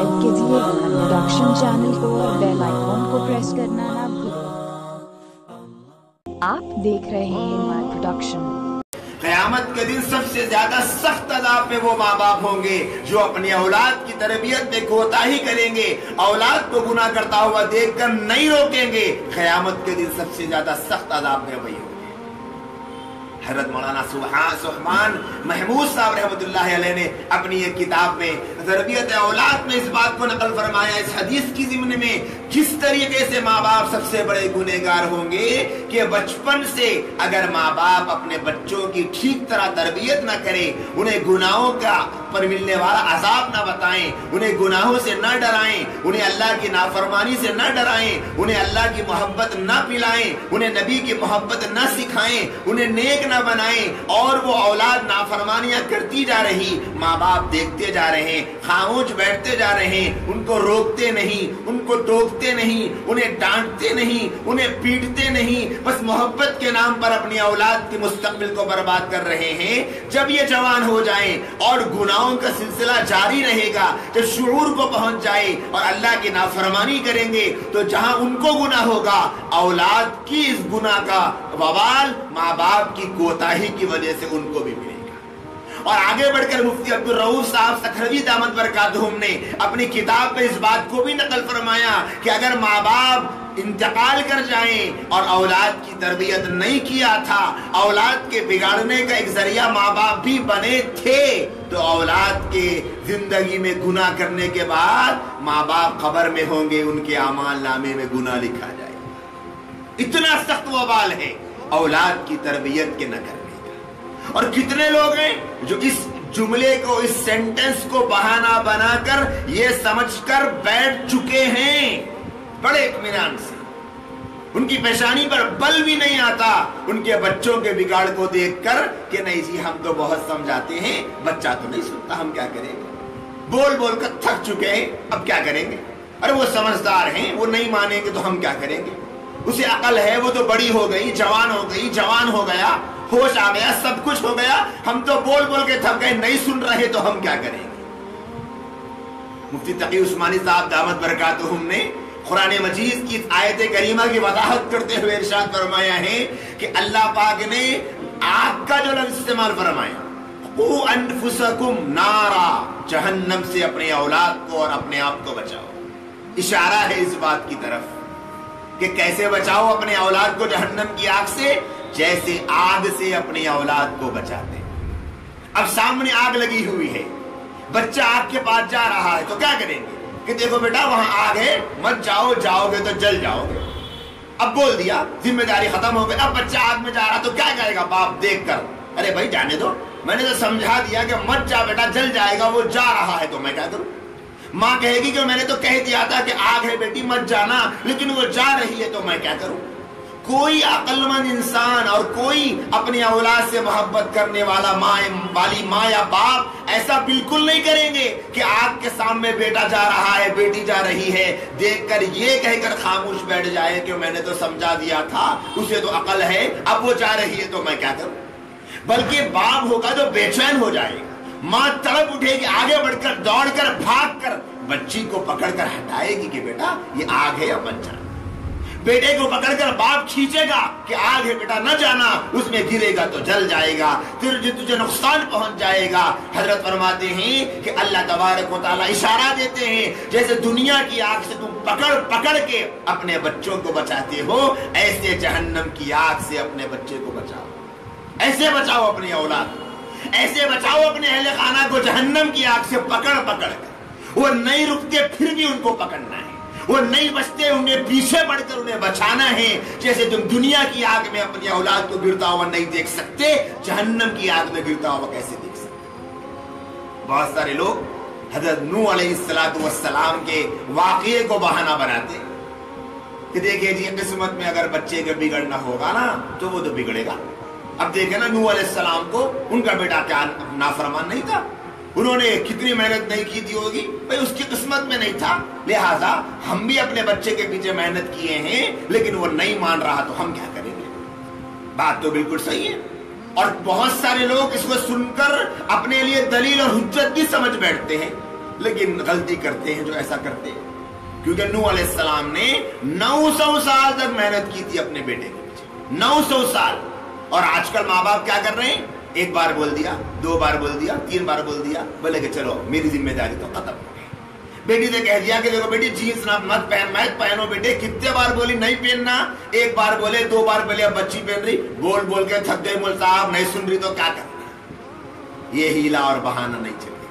Subscribe کیجیے production channel کو اور بیل آئیکن کو پریس کرنا نہ بھولیں آپ دیکھ رہے ہیں مائی پروڈکشن قیامت کے دن سب سے زیادہ سخت عذاب میں وہ ماں باپ ہوں گے جو اپنی اولاد کی تربیت میں کوتا ہی کریں گے اولاد کو گناہ کرتا ہوا دیکھ کر نہیں روکیں گے قیامت کے دن سب سے زیادہ سخت عذاب میں وہی ہوں گے حضرت مولانا سبحان سبحان محمود صاحب رحمت اللہ علیہ نے اپنی ایک کتاب میں ضربیت اولاد میں اس بات کو نقل فرمایا، اس حدیث کی زمن میں کس طریقے سے ماں باپ سب سے بڑے گنہگار ہوں گے کہ بچپن سے اگر ماں باپ اپنے بچوں کی ٹھیک طرح تربیت نہ کرے انہیں گناہوں کا پر ملنے والا عذاب نہ بتائیں، انہیں گناہوں سے نہ ڈرائیں، انہیں اللہ کی نافرمانی سے نہ ڈرائیں، انہیں اللہ کی محبت نہ پلائیں، انہیں نبی کی محبت نہ سکھائیں، انہیں نیک نہ بنائیں، اور وہ اولاد نافرمانیاں کرتی جا رہی، ماں باپ دیکھتے جا رہے ہیں۔ خاموش بیٹھتے جا رہے ہیں، ان کو روکتے نہیں، ان کو ٹوکتے نہیں، انہیں ڈانٹتے نہیں، انہیں پیٹتے نہیں۔ بس محبت کے نام پر اپنی اولاد کے مستقبل کو برباد کر رہے ہیں۔ جب یہ جوان ہو جائیں اور گناہوں کا سلسلہ جاری رہے گا، جب شعور کو پہنچ جائے اور اللہ کی نافرمانی کریں گے، تو جہاں ان کو گناہ ہوگا، اولاد کی اس گناہ کا ووال ماں باپ کی کوتاہی کی وجہ سے ان کو بھی ملے اور آگے بڑھ کر مفتی عبد الرعوف صاحب سکھروی دامت برکاتہم نے اپنی کتاب پہ اس بات کو بھی نقل فرمایا کہ اگر ماں باپ انتقال کر جائیں اور اولاد کی تربیت نہیں کیا تھا، اولاد کے بگاڑنے کا ایک ذریعہ ماں باپ بھی بنے تھے، تو اولاد کے زندگی میں گناہ کرنے کے بعد ماں باپ خبر میں ہوں گے، ان کے اعمال نامے میں گناہ لکھا جائے اتنا سخت وبال ہے، اولاد کی تربیت کے نہ کریں اور کتنے لوگ ہیں جو اس جملے کو، اس سینٹنس کو بہانہ بنا کر یہ سمجھ کر بیٹھ چکے ہیں۔ بڑے اطمینان سے۔ ان کی پیشانی پر بل بھی نہیں آتا۔ ان کے بچوں کے بگاڑ کو دیکھ کر کہ نہیں جی ہم تو بہت سمجھاتے ہیں، بچہ تو نہیں سنتا، ہم کیا کریں گے؟ بول بول کر تھک چکے ہیں، اب کیا کریں گے؟ ارے وہ سمجھدار ہیں، وہ نہیں مانیں گے تو ہم کیا کریں گے؟ اسے عقل ہے، وہ تو بڑی ہو گئی، جوان ہو گئی، جوان ہو گیا۔ ہوش آ گیا، سب کچھ ہو گیا۔ ہم تو بول بول کے تھک گئے، نہیں سن رہے تو ہم کیا کریں گے؟ مفتی تقی عثمانی صاحب دامت برکاتہم نے قرآن مجید کی آیت کریمہ کی وضاحت کرتے ہوئے ارشاد فرمایا ہے کہ اللہ پاک نے آگ کا جو لفظ استعمال فرمایا او انفسکم نارا، جہنم سے اپنے اولاد کو اور اپنے آپ کو بچاؤ۔ اشارہ ہے اس بات کی طرف کہ کیسے بچاؤ اپنے اولاد کو جہنم کی آگ سے؟ جیسے آگ سے اپنی اولاد کو بچاتے اب سامنے آگ لگی ہوئی ہے۔ بچہ آپ کے پاس جا رہا ہے تو کیا کریں گے؟ کہ دیکھو بیٹا، وہاں آگ ہے، مت جاؤ جاؤ گے تو جل جاؤ گے۔ اب بول دیا، ذمہ داری ختم ہو گئی۔ اب بچہ آگ میں جا رہا تو کیا کرے گا باپ؟ دیکھ کر۔ ارے بھائی، جانے دو۔ میں نے تو سمجھا دیا کہ مت جا بیٹا، جل جائے گا، وہ جا رہا ہے۔ تو میں کیا کروں؟ ماں کہے گی کہ میں نے تو کہہ دیا تھا کہ آگ ہے بیٹی، مت جانا، لیکن وہ جا رہی ہے تو میں کیا کروں؟ کوئی عقل من انسان اور کوئی اپنی اولاد سے محبت کرنے والا ماں والی ماں یا باپ ایسا بالکل نہیں کریں گے کہ آپ کے سامنے بیٹا جا رہا ہے، بیٹی جا رہی ہے۔ دیکھ کر یہ کہہ کر خاموش بیٹھ جائے کہ میں نے تو سمجھا دیا تھا، اسے تو عقل ہے، اب وہ جا رہی ہے تو میں کیا کروں؟ بلکہ باپ ہوگا جو بے چین ہو جائے گا۔ ماں تڑپ اٹھے گی، آگے بڑھ کر، دوڑ کر، بھاگ کر، بچی کو پکڑ کر ہٹائے گی کہ بیٹا یہ آگ ہے یا بچہ بیٹے کو پکڑ کر باپ کھینچے گا کہ آگ ہے بیٹا نہ جانا، اس میں گرے گا تو جل جائے گا پھر جو تجھے نقصان پہنچ جائے گا۔ حضرت فرماتے ہیں کہ اللہ تبارک و تعالیٰ اشارہ دیتے ہیں، جیسے دنیا کی آگ سے تم پکڑ پکڑ کے اپنے بچوں کو بچاتے ہو، ایسے جہنم کی آگ سے اپنے بچے کو بچاؤ۔ ایسے بچاؤ اپنی اولاد کو۔ ایسے بچاؤ اپنے اہل خانہ کو جہنم کی آگ سے پکڑ پکڑ کر وہ نہیں رکتے، پھر بھی ان کو پکڑنا ہے۔ وہ نہیں بچتے، انہیں پیچھے بڑھ کر انہیں بچانا ہے۔ جیسے تم دنیا کی آگ میں اپنی اولاد کو گرتا ہوا نہیں دیکھ سکتے، جہنم کی آگ میں گرتا ہوا کیسے دیکھ سکتے؟ بہت سارے لوگ حضرت نو علیہ السلام کے واقعے کو بہانہ بناتے کہ دیکھیں جی قسمت میں اگر بچے کا بگڑنا ہوگا نا، تو وہ تو بگڑے گا۔ اب دیکھیں نا نو علیہ السلام کو، ان کا بیٹا کیا نافرمان نہیں تھا؟ انہوں نے کتنی محنت نہیں کی دی ہوگی؟ بھئی اس کی قسمت میں نہیں تھا۔ لہٰذا ہم بھی اپنے بچے کے پیچھے محنت کیے ہیں، لیکن وہ نہیں مان رہا تو ہم کیا کریں گے؟ بات تو بالکل صحیح ہے۔ اور بہت سارے لوگ اس کو سن کر اپنے لیے دلیل اور حجت بھی سمجھ بیٹھتے ہیں، لیکن غلطی کرتے ہیں جو ایسا کرتے ہیں۔ کیونکہ نو علیہ السلام نے نو سو سال تک محنت کی تھی اپنے بیٹے کے پیچھے۔ نو سو سال۔ اور آج کل ماں باپ کیا کر رہے ہیں؟ ایک بار بول دیا، دو بار بول دیا، تین بار بول دیا، بولے کہ چلو، میری ذمہ داری تو ختم ہو گئی۔ بیٹی نے کہہ دیا کہ دیکھو بیٹی جینس نہ مت پہن مت پہنو بیٹے، کتنے بار بولی نہیں پہننا؟ ایک بار بولے، دو بار بولے، اب بچی پہن رہی، بول بول کے تھک گئے مول صاحب، نہیں سن رہی تو کیا کرنا یہ ہیلا اور بہانہ نہیں چلے گا۔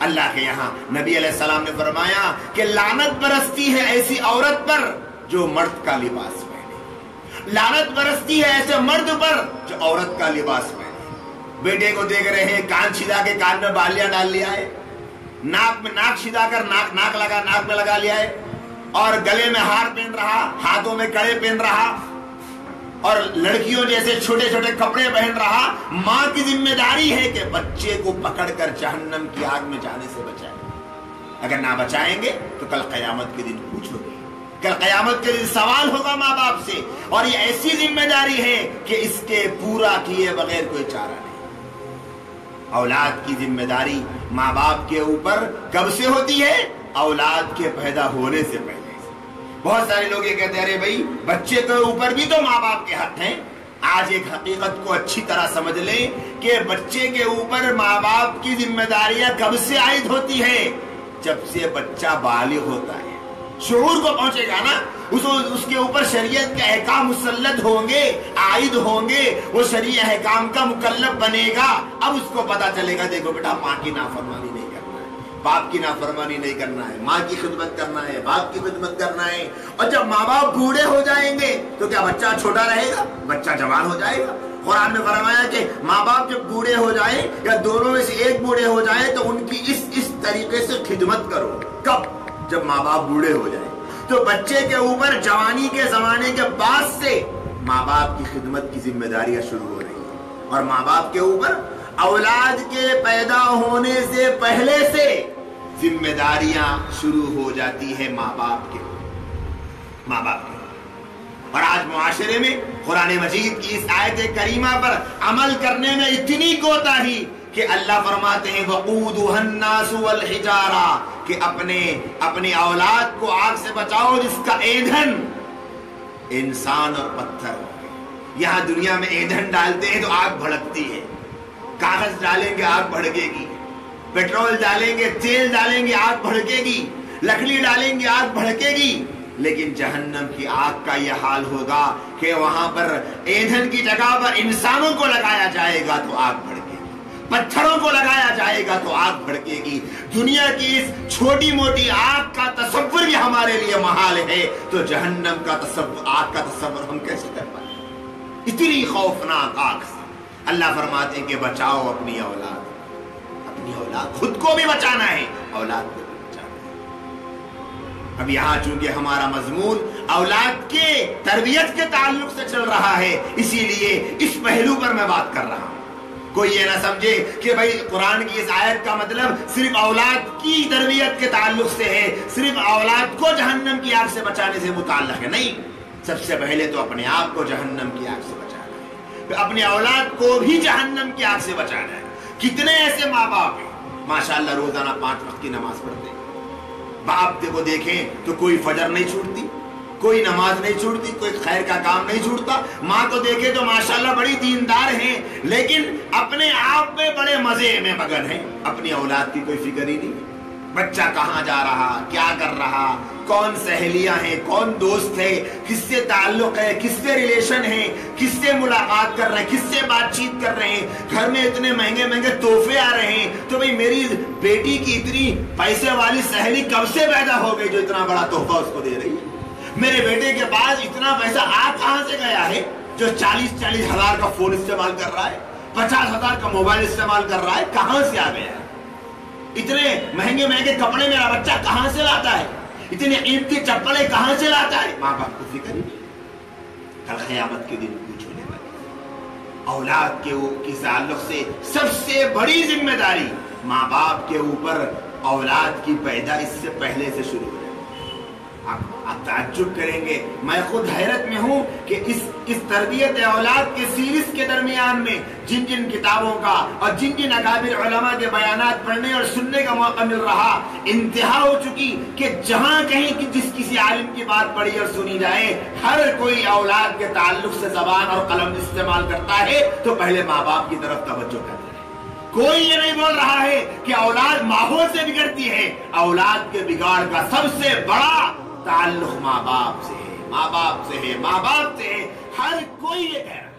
اللہ کے یہاں نبی علیہ السلام نے فرمایا کہ لانت برستی ہے ایسی عورت پر جو مرد کا لباس پہنے۔ لانت برستی ہے ایسے مرد پر جو عورت کا لباس پہنے۔ بیٹے کو دیکھ رہے ہیں، کان چھدا کے کان میں بالیاں ڈال لیا ہے۔ ناک میں ناک چھدا کر ناک ناک لگا ناک میں لگا لیا ہے۔ اور گلے میں ہار پہن رہا، ہاتھوں میں کڑے پہن رہا۔ اور لڑکیوں جیسے چھوٹے چھوٹے کپڑے پہن رہا۔ ماں کی ذمہ داری ہے کہ بچے کو پکڑ کر جہنم کی آگ میں جانے سے بچائے۔ اگر نہ بچائیں گے تو کل قیامت کے دن پوچھو گے۔ کل قیامت کے دن سوال ہوگا ماں باپ سے۔ اور یہ ایسی ذمہ داری ہے کہ اس کے پورا کیے بغیر کوئی چارہ نہیں۔ اولاد کی ذمہ داری ماں باپ کے اوپر کب سے ہوتی ہے؟ اولاد کے پیدا ہونے سے پہلے۔ بہت سارے لوگ یہ کہتے ہیں، ارے بھائی، بچے کے اوپر بھی تو ماں باپ کے حق ہیں۔ آج ایک حقیقت کو اچھی طرح سمجھ لیں کہ بچے کے اوپر ماں باپ کی ذمہ داریاں کب سے عائد ہوتی ہے جب سے بچہ بالغ ہوتا ہے۔ شعور کو پہنچے گا نا، اس اس کے اوپر شریعت کے احکام مسلط ہوں گے، عائد ہوں گے، وہ شریع احکام کا مکلب بنے گا۔ اب اس کو پتا چلے گا، دیکھو بیٹا، ماں کی نافرمانی نہیں کرنا ہے، باپ کی نافرمانی نہیں کرنا ہے، ماں کی خدمت کرنا ہے، باپ کی خدمت کرنا ہے۔ اور جب ماں باپ بوڑھے ہو جائیں گے، تو کیا بچہ چھوٹا رہے گا؟ بچہ جوان ہو جائے گا؟ قرآن میں فرمایا کہ ماں باپ جب بوڑھے ہو جائیں یا دونوں میں سے ایک بوڑھے ہو جائے تو ان کی اس اس طریقے سے خدمت کرو۔ کب؟ جب ماں باپ بوڑھے ہو جائیں۔ تو بچے کے اوپر، جوانی کے زمانے کے بعد سے ماں باپ کی خدمت کی ذمہ داریاں شروع ہو رہی ہیں۔ اور ماں باپ کے اوپر اولاد کے پیدا ہونے سے پہلے سے ذمہ داریاں شروع ہو جاتی ہیں ماں باپ کے۔ ماں باپ کے۔ اور آج معاشرے میں قرآن مجید کی اس آیت کریمہ پر عمل کرنے میں اتنی کوتا ہی کہ اللہ فرماتے ہیں، وقودها الناس والحجارہ کہ اپنے، اپنی اولاد کو آگ سے بچاؤ، جس کا ایندھن انسان اور پتھر ہو یہاں دنیا میں ایندھن ڈالتے ہیں تو آگ بھڑکتی ہے۔ کاغذ ڈالیں گے، آگ بھڑکے گی۔ پیٹرول ڈالیں گے، تیل ڈالیں گے، آگ بھڑکے گی۔ لکڑی ڈالیں گے، آگ بھڑکے گی۔ لیکن جہنم کی آگ کا یہ حال ہوگا کہ وہاں پر ایندھن کی جگہ پر انسانوں کو لگایا جائے گا تو آگ بھڑکے پتھروں کو لگایا جائے گا تو آگ بھڑکے گی۔ دنیا کی اس چھوٹی موٹی آگ کا تصور بھی ہمارے لیے محال ہے۔ تو جہنم کا تصور، آگ کا تصور ہم کیسے کر پائیں؟ اتنی خوفناک آگ سے۔ اللہ فرماتے ہیں کہ بچاؤ اپنی اولاد۔ اپنی اولاد خود کو بھی بچانا ہے، اولاد کو بھی بچانا ہے۔ اب یہاں چونکہ ہمارا مضمون اولاد کے تربیت کے تعلق سے چل رہا ہے، اسی لیے اس پہلو پر میں بات کر رہا ہوں۔ کوئی یہ نہ سمجھے کہ بھائی قرآن کی اس آیت کا مطلب صرف اولاد کی تربیت کے تعلق سے ہے، صرف اولاد کو جہنم کی آگ سے بچانے سے متعلق ہے۔ نہیں، سب سے پہلے تو اپنے آپ کو جہنم کی آگ سے بچانا ہے۔ پھر اپنے اولاد کو بھی جہنم کی آگ سے بچانا ہے۔ کتنے ایسے ماں باپ ہیں، ماشاءاللہ روزانہ پانچ وقت کی نماز پڑھتے ہیں۔ باپ کو دیکھیں تو کوئی فجر نہیں چھوٹتی۔ کوئی نماز نہیں چھوڑتی، کوئی خیر کا کام نہیں چھوڑتا۔ ماں کو دیکھے تو ماشاءاللہ بڑی دیندار ہیں، لیکن اپنے آپ میں بڑے مزے میں مگن ہیں۔ اپنی اولاد کی کوئی فکر ہی نہیں۔ بچہ کہاں جا رہا؟ کیا کر رہا؟ کون سہیلیاں ہیں؟ کون دوست ہے؟ کس سے تعلق ہے؟ کس سے ریلیشن ہے کس سے ملاقات کر رہے ہیں؟ کس سے بات چیت کر رہے ہیں؟ گھر میں اتنے مہنگے مہنگے تحفے آ رہے ہیں تو بھئی میری بیٹی کی اتنی پیسے والی سہیلی کب سے پیدا ہو گئی جو اتنا بڑا تحفہ اس کو دے رہی ہے؟ میرے بیٹے کے پاس اتنا پیسہ آ کہاں سے گیا ہے جو چالیس چالیس ہزار کا فون استعمال کر رہا ہے؟ پچاس ہزار کا موبائل استعمال کر رہا ہے؟ کہاں سے آ گیا ہے؟ اتنے مہنگے مہنگے کپڑے میرا بچہ کہاں سے لاتا ہے؟ اتنے قیمتی چپلے کہاں سے لاتا ہے؟ ماں باپ کو فکر نہیں کل قیامت کے دن پوچھنے والے اولاد کے تعلق سے سب سے بڑی ذمہ داری ماں باپ کے اوپر اولاد کی پیدا اس سے پہلے سے شروع ہو آپ تعجب کریں گے۔ میں خود حیرت میں ہوں کہ اس اس تربیت اولاد کے سیریز کے درمیان میں جن جن کتابوں کا اور جن جن اکابر علماء کے بیانات پڑھنے اور سننے کا موقع مل رہا، انتہا ہو چکی کہ جہاں کہیں کہ جس کسی عالم کی بات پڑھی اور سنی جائے، ہر کوئی اولاد کے تعلق سے زبان اور قلم استعمال کرتا ہے تو پہلے ماں باپ کی طرف توجہ کرتا ہے کوئی یہ نہیں بول رہا ہے کہ اولاد ماحول سے بگڑتی ہے، اولاد کے بگاڑ کا سب سے بڑا تعلق ماں باپ سے ہے، ماں باپ سے ہے، ماں باپ سے ہے، ہر کوئی یہ کہہ رہا ہے۔